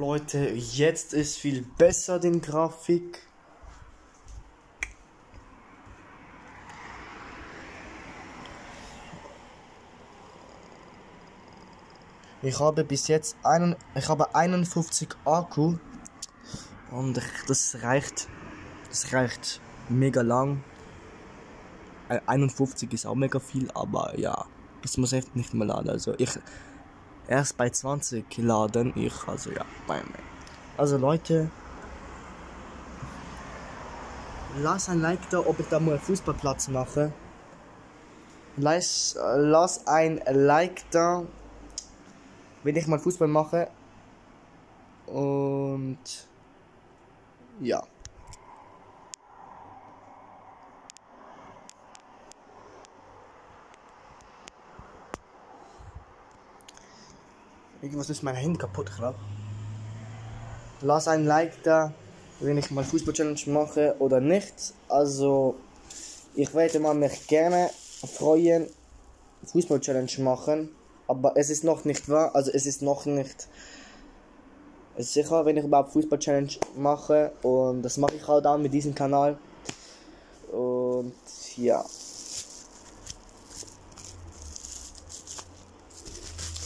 Leute, jetzt ist viel besser den Grafik. Ich habe bis jetzt einen, ich habe 51 Akku und das reicht, das reicht mega lang. Äh, 51 ist auch mega viel, aber ja, es muss echt nicht mehr laden. Also ich erst bei 20 laden ich, also ja, bei mir. Also Leute, lass ein Like da, ob ich da mal Fußballplatz mache. Lass, lass ein Like da, wenn ich mal Fußball mache. Und ja. Irgendwas ist mein Handy kaputt, glaube Lass ein Like da, wenn ich mal Fußball-Challenge mache oder nicht. Also, ich werde mal mich gerne freuen, Fußball-Challenge machen. Aber es ist noch nicht wahr, also es ist noch nicht sicher, wenn ich überhaupt Fußball-Challenge mache. Und das mache ich auch dann mit diesem Kanal. Und ja.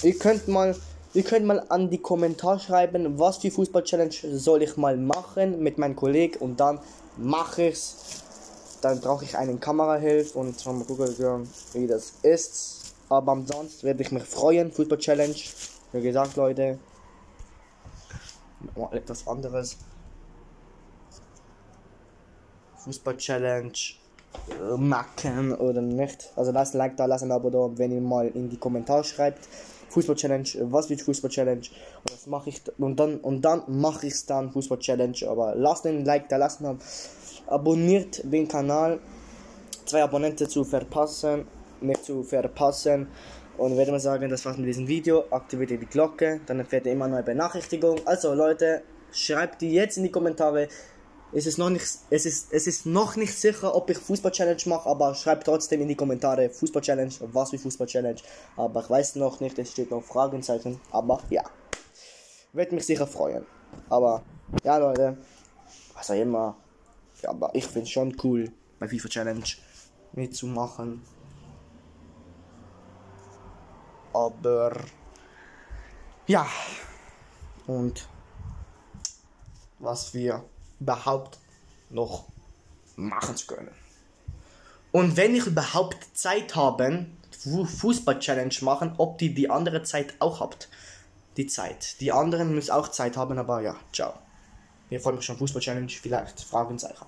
Ihr könnt mal Ihr könnt mal an die Kommentar schreiben, was für Fußball-Challenge soll ich mal machen mit meinem Kollegen und dann mache ich's. Dann brauche ich einen Kamerahilf und mal gucken, wie das ist. Aber ansonsten werde ich mich freuen. Fußball-Challenge. Wie gesagt, Leute. Mal etwas anderes. Fußball-Challenge machen oder nicht. Also lasst ein Like da, lasst ein Abo da, wenn ihr mal in die Kommentare schreibt. Fußball Challenge, was wird Fußball Challenge? Und das mache ich und dann und dann mache ich es dann Fußball Challenge. Aber lasst ein Like da, lasst mal abonniert den Kanal, zwei Abonnenten zu verpassen, nicht zu verpassen. Und werde mal sagen, das war's mit diesem Video. Aktiviert die Glocke, dann erfährt ihr immer neue Benachrichtigungen. Also Leute, schreibt die jetzt in die Kommentare, es ist noch nicht, es ist, es ist noch nicht sicher, ob ich Fußball-Challenge mache, aber schreibt trotzdem in die Kommentare Fußball-Challenge, was wie Fußball-Challenge. Aber ich weiß noch nicht, es steht noch Fragezeichen. Aber ja, wird mich sicher freuen. Aber ja, Leute, was auch immer. Ja, aber ich finde es schon cool, bei FIFA Challenge mitzumachen. Aber ja, und was wir überhaupt noch machen zu können. Und wenn ich überhaupt Zeit habe, Fußball-Challenge machen, ob die die andere Zeit auch habt. Die Zeit. Die anderen müssen auch Zeit haben, aber ja, ciao. Wir freuen mich schon Fußball-Challenge, vielleicht Fragenzeichen.